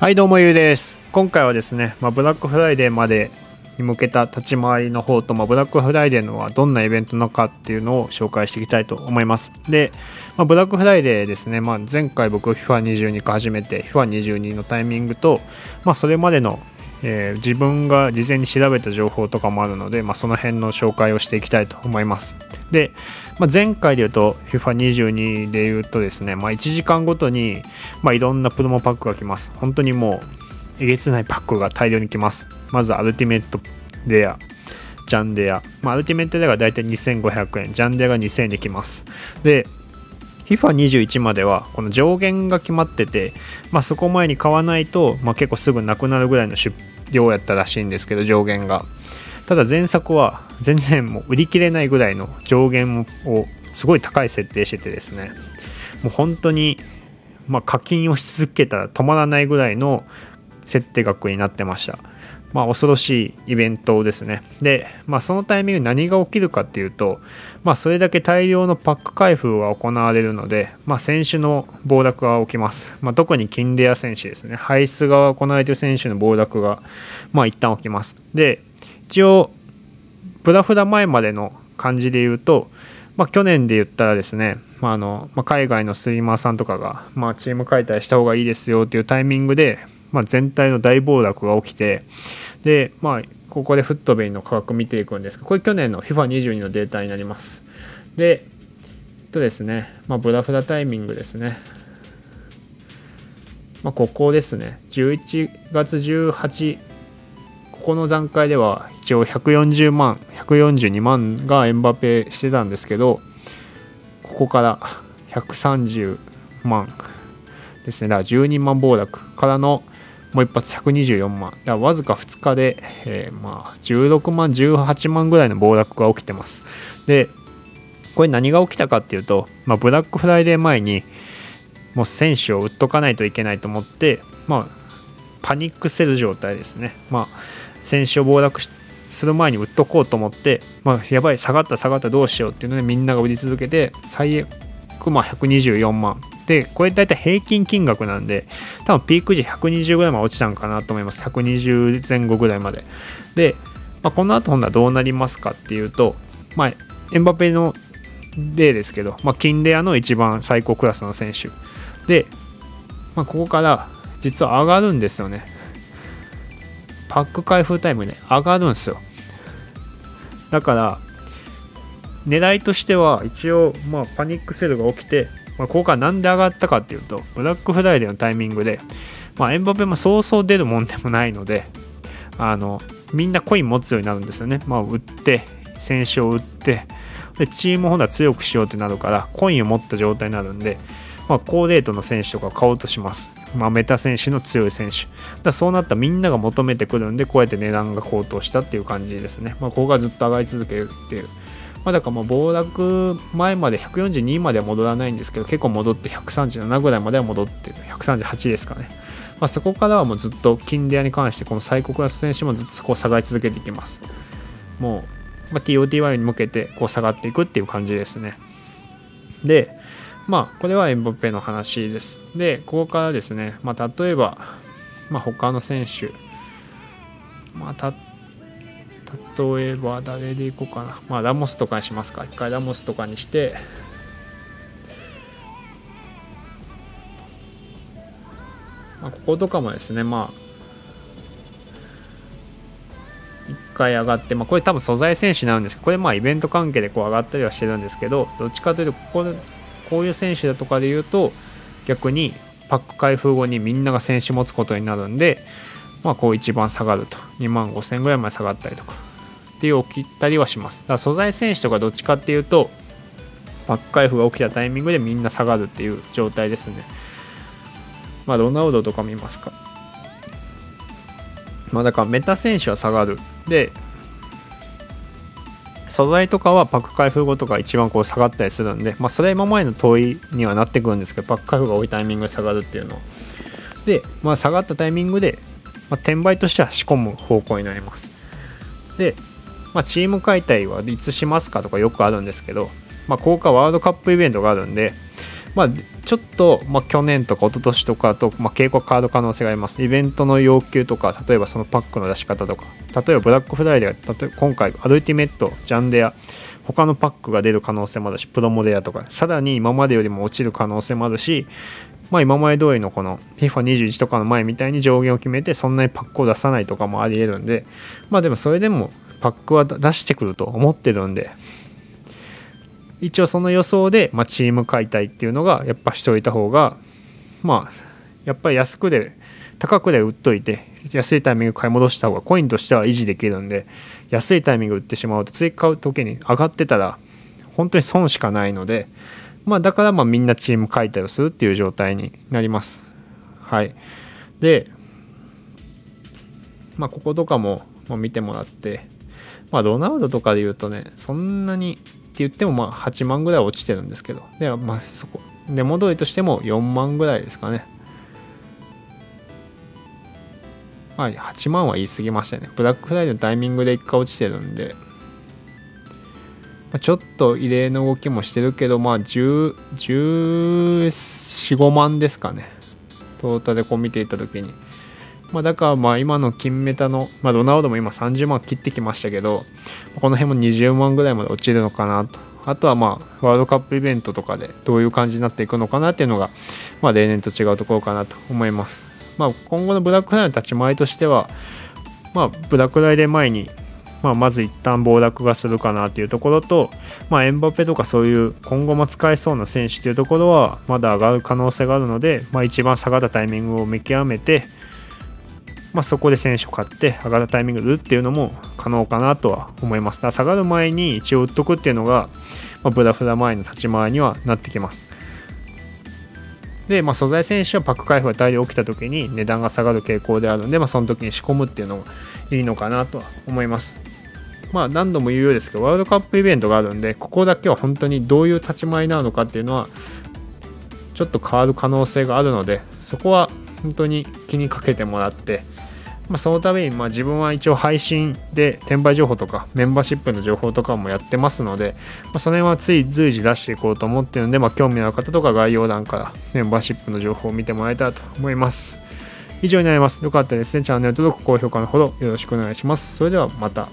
はいどうもゆうです今回はですね、まあ、ブラックフライデーまでに向けた立ち回りの方と、まあ、ブラックフライデーのはどんなイベントなのかっていうのを紹介していきたいと思いますで、まあ、ブラックフライデーですね、まあ、前回僕 FIFA22 か初めて FIFA22 のタイミングと、まあ、それまでのえー、自分が事前に調べた情報とかもあるので、まあ、その辺の紹介をしていきたいと思います。で、まあ、前回で言うと FIFA22 で言うとですね、まあ、1時間ごとに、まあ、いろんなプロモパックが来ます。本当にもうえげつないパックが大量に来ます。まずアルティメットレア、ジャンデア。まあ、アルティメットレアがだいたい2500円、ジャンデアが2000円で来ます。で、FIFA21 まではこの上限が決まってて、まあ、そこ前に買わないと、まあ、結構すぐなくなるぐらいの出量やったらしいんですけど上限がただ前作は全然もう売り切れないぐらいの上限をすごい高い設定しててですねもう本当にまあ課金をし続けたら止まらないぐらいの設定額になってましたまあ、恐ろしいイベントですね。で、まあ、そのタイミングで何が起きるかっていうと、まあ、それだけ大量のパック開封が行われるので、まあ、選手の暴落が起きます。まあ、特にキンデア選手ですね。排出が行われている選手の暴落が、まあ、一旦起きます。で、一応、プラフラ前までの感じで言うと、まあ、去年で言ったらですね、まああのまあ、海外のスイマーさんとかが、まあ、チーム解体した方がいいですよっていうタイミングで、まあ、全体の大暴落が起きてでまあここでフットベインの価格見ていくんですがこれ去年の FIFA22 のデータになります。でとですね、まあ、ブラフラタイミングですね。まあ、ここですね。11月18この段階では一応140万142万がエンバペしてたんですけどここから130万ですねだから12万暴落からのもう一発124万。だわずか2日で、えー、まあ16万、18万ぐらいの暴落が起きてます。で、これ何が起きたかっていうと、まあ、ブラックフライデー前にもう選手を売っとかないといけないと思って、まあ、パニックセル状態ですね。まあ、選手を暴落する前に売っとこうと思って、まあ、やばい、下がった、下がった、どうしようっていうのでみんなが売り続けて、最悪、まあ、124万。で、これ大体平均金額なんで、多分ピーク時120ぐらいまで落ちたんかなと思います。120前後ぐらいまで。で、まあ、この後ほんなどうなりますかっていうと、まあ、エンバペの例ですけど、まあ、金レアの一番最高クラスの選手。で、まあ、ここから実は上がるんですよね。パック開封タイムね、上がるんですよ。だから、狙いとしては一応、まあ、パニックセルが起きて、まあ、ここから何で上がったかっていうと、ブラックフライデーのタイミングで、まあ、エンバペもそうそう出るもんでもないので、あの、みんなコイン持つようになるんですよね。まあ、売って、選手を売って、で、チーム本来強くしようってなるから、コインを持った状態になるんで、まあ、高デートの選手とか買おうとします。まあ、メタ選手の強い選手。だそうなったらみんなが求めてくるんで、こうやって値段が高騰したっていう感じですね。まあ、ここがずっと上がり続けるっていうまあ、だからもう暴落前まで142までは戻らないんですけど、結構戻って137ぐらいまでは戻ってる。138ですかね。まあ、そこからはもうずっと金レアに関して、この最高クラス選手もずっとこう下がり続けていきます。もう、まあ、TOTY に向けてこう下がっていくっていう感じですね。で、まあ、これはエンボペの話です。で、ここからですね、まあ、例えば、まあ、他の選手、まあ、た例えば誰でいこうかな。まあラモスとかにしますか。一回ラモスとかにして、まあ、こことかもですね、まあ、一回上がって、まあ、これ多分素材選手なんですけど、これまあイベント関係でこう上がったりはしてるんですけど、どっちかというと、ここで、こういう選手だとかで言うと、逆にパック開封後にみんなが選手持つことになるんで、まあ、こう一番下がると。2万5000ぐらいまで下がったりとか。っていう起きたりはします。だから素材選手とかどっちかっていうとバック開封が起きたタイミングでみんな下がるっていう状態ですね。まあロナウドとか見ますか。まあだからメタ選手は下がる。で素材とかはパック開封後とか一番こう下がったりするんで、まあ、それは今までの問いにはなってくるんですけどパック開封が多いタイミングで下がるっていうので、まあ、下がったタイミングでまあ、転売としては仕込む方向になります。で、まあ、チーム解体はいつしますかとかよくあるんですけど、まあ、ここかワールドカップイベントがあるんで、まあ、ちょっと、まあ、去年とか一昨年とかと、まあ、傾向変わる可能性があります。イベントの要求とか、例えばそのパックの出し方とか、例えばブラックフライデー、例えば今回、アルティメット、ジャンデア、他のパックが出る可能性もあるし、プロモデアとか、さらに今までよりも落ちる可能性もあるし、まあ、今まで通りのこの FIFA21 とかの前みたいに上限を決めてそんなにパックを出さないとかもあり得るんでまあでもそれでもパックは出してくると思ってるんで一応その予想で、まあ、チーム解体っていうのがやっぱしておいた方がまあやっぱり安くで高くで売っといて安いタイミング買い戻した方がコインとしては維持できるんで安いタイミング売ってしまうと次買う時に上がってたら本当に損しかないのでまあだからまあみんなチーム解体をするっていう状態になります。はい。でまあこことかも見てもらってまあロナウドとかで言うとねそんなに言ってもまあ8万ぐらい落ちてるんですけど。でまあそこ。で戻りとしても4万ぐらいですかね。まあ8万は言い過ぎましたね。ブラックフライデーのタイミングで1回落ちてるんで。ちょっと異例の動きもしてるけどまあ10 1415万ですかね。トータルでこう見ていった時に。まあ、だからまあ今の金メタの、まあ、ロナウドも今30万切ってきましたけど、この辺も20万ぐらいまで落ちるのかなと。あとはまあワールドカップイベントとかでどういう感じになっていくのかなっていうのが、まあ、例年と違うところかなと思います。まあ、今後のブラックライの立ち回りとしては、まあ、ブラックライデー前に、まあ、まず一旦暴落がするかなというところと、まあ、エンバペとかそういう今後も使えそうな選手というところはまだ上がる可能性があるので、まあ、一番下がったタイミングを見極めて、まあ、そこで選手を買って上がったタイミングで売るっていうのも可能かなとは思います。だ下がる前に一応売っとくっていうのが、まあ、ブラフラ前の立ち回りにはなってきます。で、まあ、素材選手はパック開封が大量起きた時に値段が下がる傾向であるので、まあ、その時に仕込むっていうのがいいのかなとは思います。まあ何度も言うようですけど、ワールドカップイベントがあるんで、ここだけは本当にどういう立ち回りなのかっていうのは、ちょっと変わる可能性があるので、そこは本当に気にかけてもらって、まあ、そのためにまあ自分は一応配信で転売情報とかメンバーシップの情報とかもやってますので、まあ、その辺はつい随時出していこうと思ってるので、まあ、興味のある方とか概要欄からメンバーシップの情報を見てもらえたらと思います。以上になります。よかったですね。チャンネル登録、高評価のほどよろしくお願いします。それではまた。